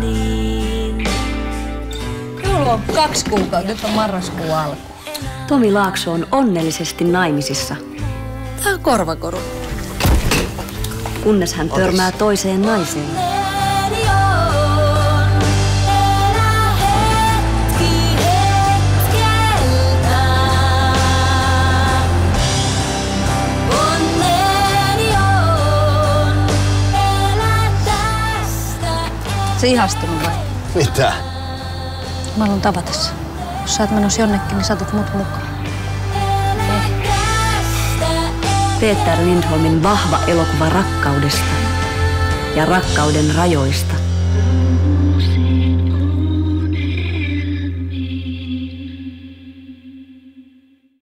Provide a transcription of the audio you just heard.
Niin. kaksi kuukautta, nyt on marraskuun alku. Tomi Laakso on onnellisesti naimisissa. Tää on korvakoru. Kunnes hän törmää toiseen naiseen. Se ihastunut vai? Mitä? Mä haluan tavata sen. Jos sä oot menossa jonnekin, niin satut mut mukaan. Peter Lindholmin vahva elokuva rakkaudesta ja rakkauden rajoista.